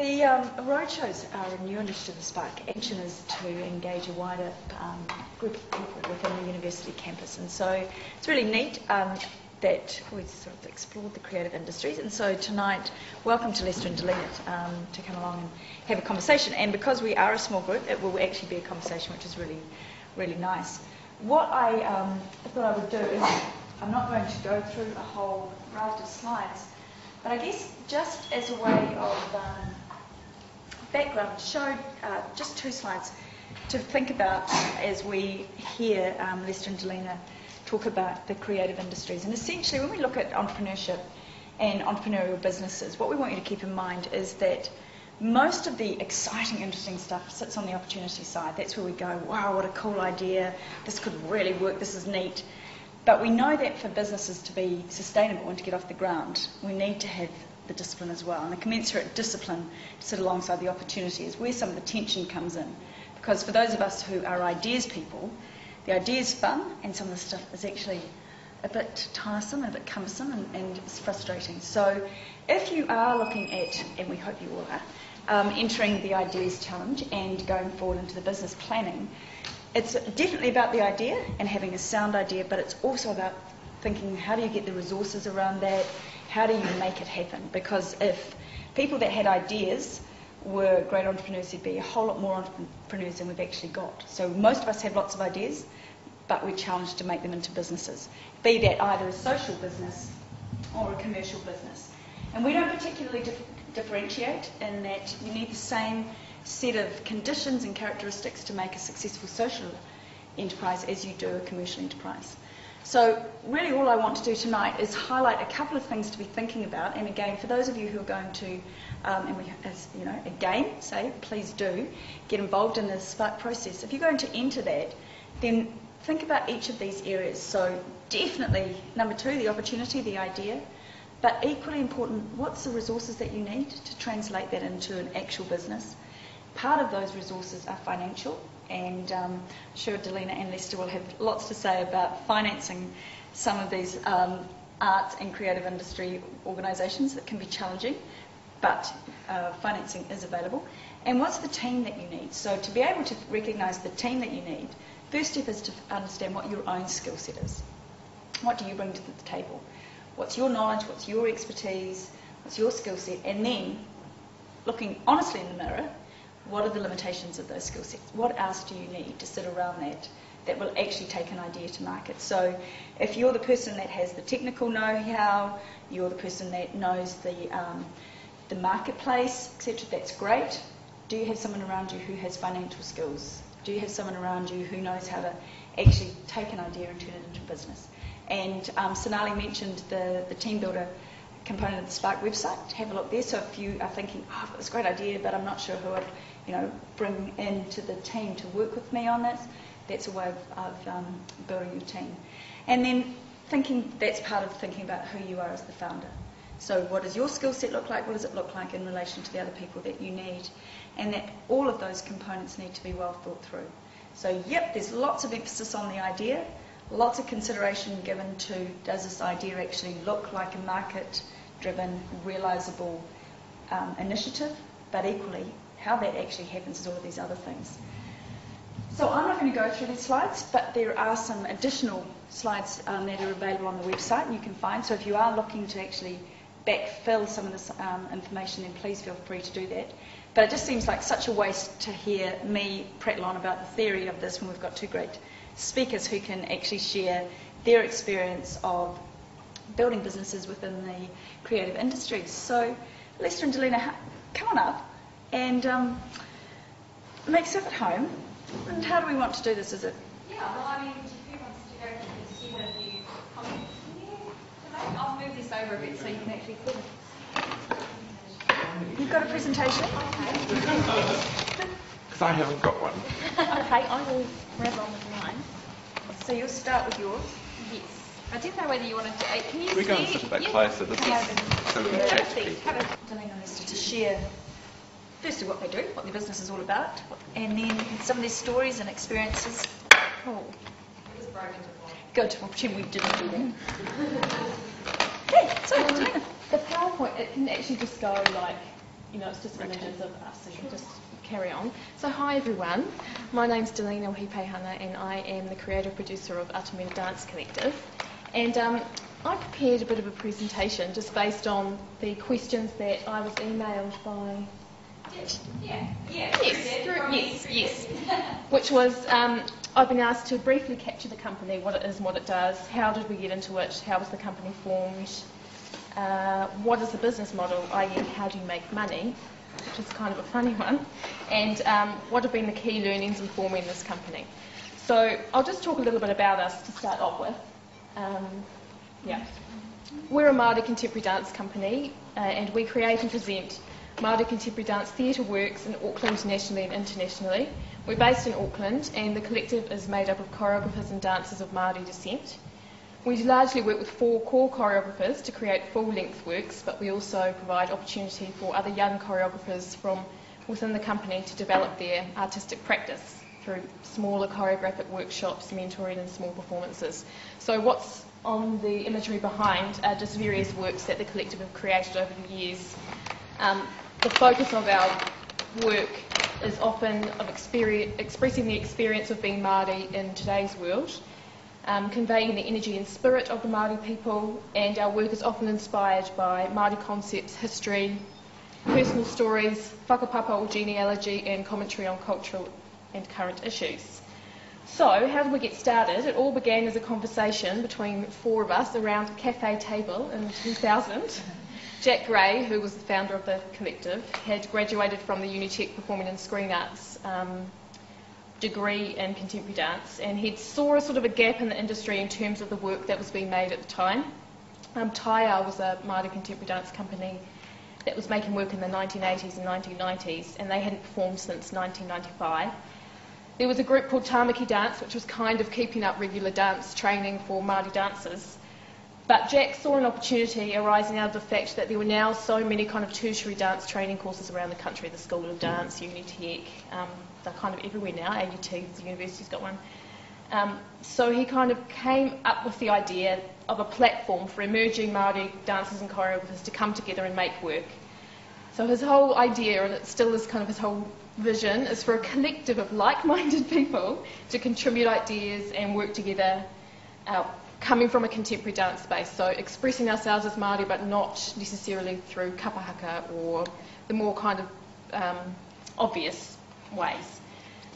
The um, roadshows are a new initiative of Spark. Action is to engage a wider um, group of people within the university campus, and so it's really neat um, that we sort of explored the creative industries. And so tonight, welcome to Lester and Delina um, to come along and have a conversation. And because we are a small group, it will actually be a conversation, which is really, really nice. What I um, thought I would do is, I'm not going to go through a whole raft of slides, but I guess just as a way of um, background, show uh, just two slides to think about as we hear um, Lester and Delina talk about the creative industries. And essentially, when we look at entrepreneurship and entrepreneurial businesses, what we want you to keep in mind is that most of the exciting, interesting stuff sits on the opportunity side. That's where we go, wow, what a cool idea. This could really work. This is neat. But we know that for businesses to be sustainable and to get off the ground, we need to have the discipline as well. And the commensurate discipline to sit alongside the opportunity is where some of the tension comes in. Because for those of us who are ideas people, the idea is fun, and some of the stuff is actually a bit tiresome and a bit cumbersome and, and it's frustrating. So if you are looking at, and we hope you all are, um, entering the ideas challenge and going forward into the business planning, it's definitely about the idea and having a sound idea, but it's also about thinking how do you get the resources around that, how do you make it happen? Because if people that had ideas were great entrepreneurs, there'd be a whole lot more entrepreneurs than we've actually got. So most of us have lots of ideas, but we're challenged to make them into businesses, be that either a social business or a commercial business. And we don't particularly dif- differentiate in that you need the same set of conditions and characteristics to make a successful social enterprise as you do a commercial enterprise. So really all I want to do tonight is highlight a couple of things to be thinking about. And again, for those of you who are going to, um, and we, as you know, again, say, please do get involved in the Spark process. If you're going to enter that, then think about each of these areas. So definitely, number two, the opportunity, the idea. But equally important, what's the resources that you need to translate that into an actual business? Part of those resources are financial, and um, I'm sure Delina and Lester will have lots to say about financing some of these um, arts and creative industry organisations that can be challenging, but uh, financing is available. And what's the team that you need? So to be able to recognise the team that you need, first step is to understand what your own skill set is. What do you bring to the table? What's your knowledge? What's your expertise? What's your skill set? And then looking honestly in the mirror what are the limitations of those skill sets? What else do you need to sit around that that will actually take an idea to market? So if you're the person that has the technical know-how, you're the person that knows the, um, the marketplace, etc., that's great. Do you have someone around you who has financial skills? Do you have someone around you who knows how to actually take an idea and turn it into business? And um, Sonali mentioned the, the team builder component of the Spark website. Have a look there. So if you are thinking, oh, got this great idea, but I'm not sure who I'd you know, bring into the team to work with me on this. That's a way of, of um, building your team. And then thinking, that's part of thinking about who you are as the founder. So what does your skill set look like? What does it look like in relation to the other people that you need? And that all of those components need to be well thought through. So yep, there's lots of emphasis on the idea, lots of consideration given to does this idea actually look like a market-driven, realisable um, initiative, but equally how that actually happens is all of these other things. So I'm not going to go through these slides, but there are some additional slides um, that are available on the website and you can find. So if you are looking to actually backfill some of this um, information, then please feel free to do that. But it just seems like such a waste to hear me prattle on about the theory of this when we've got two great speakers who can actually share their experience of building businesses within the creative industries. So Lester and Delina, come on up and um, make stuff at home. And how do we want to do this? Is it? Yeah, well, I mean, who wants to go through this? You have a few comments? I'll move this over a bit so you can actually see. You've got a presentation? Because I haven't got one. okay, I will grab on with mine. So you'll start with yours. Yes. I didn't know whether you wanted to. uh, Can you We're see? going to sit a bit closer. This Yeah. is so we can Have chat a to seat. people. Have a Delina to share firstly what they do, what their business is all about, and then some of their stories and experiences. Oh, good. We'll pretend we didn't do that. okay, so Delina. The PowerPoint, it can actually just go like you know, it's just images of us and just carry on. So hi everyone, my name's Delina Wehipeihana and I am the creative producer of Atamira Dance Collective. And um, I prepared a bit of a presentation just based on the questions that I was emailed by Yeah, yeah. Yes, through- yes, yes. which was um, I've been asked to briefly capture the company, what it is and what it does, how did we get into it, how was the company formed, uh, what is the business model, i.e. how do you make money, which is kind of a funny one, and um, what have been the key learnings in forming this company. So I'll just talk a little bit about us to start off with. Um, yeah. We're a Māori contemporary dance company uh, and we create and present Māori contemporary dance theatre works in Auckland nationally and internationally. We're based in Auckland and the collective is made up of choreographers and dancers of Māori descent. We largely work with four core choreographers to create full-length works, but we also provide opportunity for other young choreographers from within the company to develop their artistic practice through smaller choreographic workshops, mentoring and small performances. So what's on the imagery behind are just various works that the collective have created over the years. Um, the focus of our work is often of expressing the experience of being Māori in today's world, um, conveying the energy and spirit of the Māori people, and our work is often inspired by Māori concepts, history, personal stories, whakapapa or genealogy, and commentary on cultural and current issues. So, how did we get started? It all began as a conversation between four of us around a cafe table in 2000. Jack Gray, who was the founder of the collective, had graduated from the Unitec Performing and Screen Arts um, degree in contemporary dance, and he saw a sort of a gap in the industry in terms of the work that was being made at the time. Um, Taiao was a Māori contemporary dance company that was making work in the 1980s and 1990s, and they hadn't performed since 1995. There was a group called Tamaki Dance, which was kind of keeping up regular dance training for Māori dancers. But Jack saw an opportunity arising out of the fact that there were now so many kind of tertiary dance training courses around the country, the School of Dance, Unitec, um, they're kind of everywhere now, AUT, the university's got one. Um, so he kind of came up with the idea of a platform for emerging Māori dancers and choreographers to come together and make work. So his whole idea, and it still is kind of his whole vision, is for a collective of like-minded people to contribute ideas and work together, uh, coming from a contemporary dance space. So expressing ourselves as Māori, but not necessarily through kapahaka or the more kind of um, obvious ways.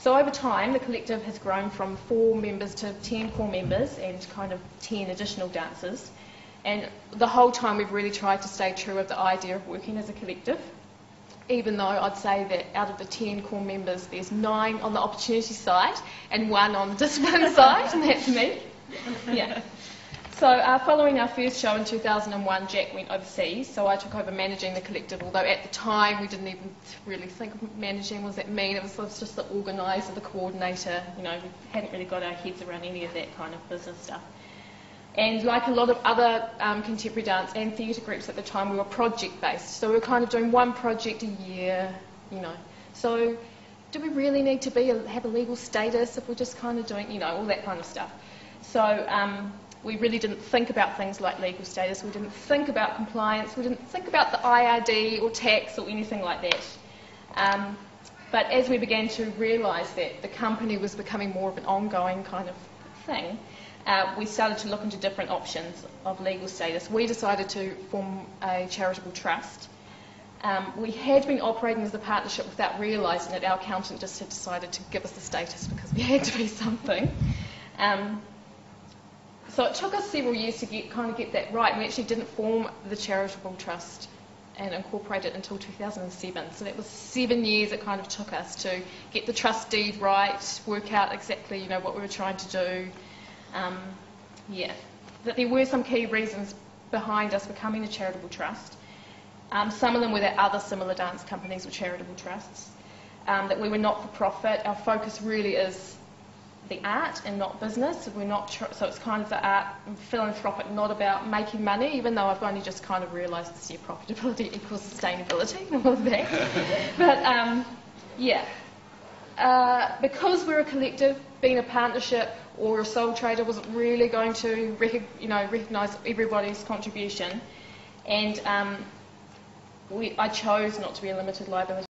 So over time, the collective has grown from four members to 10 core members and kind of 10 additional dancers. And the whole time we've really tried to stay true of the idea of working as a collective, even though I'd say that out of the 10 core members, there's nine on the opportunity side and one on the discipline side, and that's me. Yeah. So uh, following our first show in 2001, Jack went overseas, so I took over managing the collective, although at the time we didn't even really think of managing, does that mean? It was, it was just the organiser, the coordinator, you know, we hadn't really got our heads around any of that kind of business stuff. And like a lot of other um, contemporary dance and theatre groups at the time, we were project based. So we were kind of doing one project a year, you know. So do we really need to be a, have a legal status if we're just kind of doing, you know, all that kind of stuff? So um, we really didn't think about things like legal status. We didn't think about compliance. We didn't think about the IRD or tax or anything like that. Um, but as we began to realise that the company was becoming more of an ongoing kind of thing, uh, we started to look into different options of legal status. We decided to form a charitable trust. Um, we had been operating as a partnership without realising it. Our accountant just had decided to give us the status because we had to be something. Um, so it took us several years to get, kind of get that right. We actually didn't form the charitable trust and incorporate it until 2007. So that was seven years it kind of took us to get the trust deed right, work out exactly you know what we were trying to do. Um, yeah, that there were some key reasons behind us becoming a charitable trust. Um, some of them were that other similar dance companies were charitable trusts. Um, that we were not for profit. Our focus really is the art and not business. We're not tr- so it's kind of the art philanthropic, not about making money. Even though I've only just kind of realised this year profitability equals sustainability and all of that. but um, yeah, uh, because we're a collective, being a partnership or a sole trader wasn't really going to you know recognise everybody's contribution, and um, we, I chose not to be a limited liability